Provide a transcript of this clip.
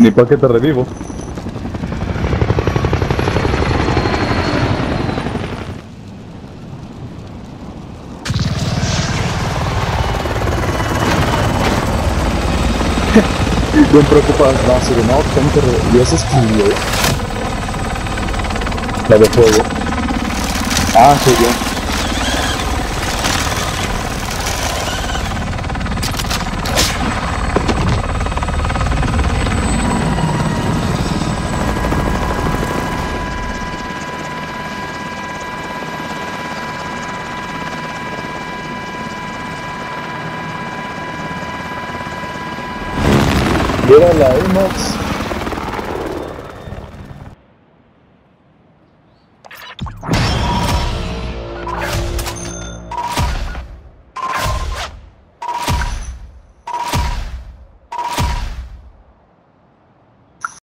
Ni para que te revivo. Bien preocupadas, no, si no, gente, y eso es que La de fuego. Ah, soy yo. Era la Emax. you